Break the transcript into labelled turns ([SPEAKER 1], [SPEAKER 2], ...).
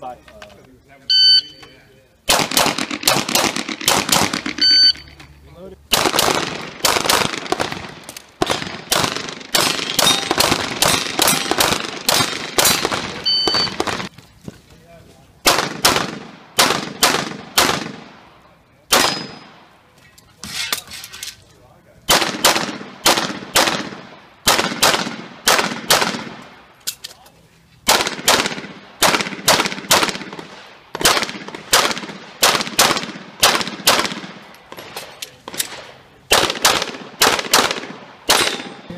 [SPEAKER 1] by.
[SPEAKER 2] Stand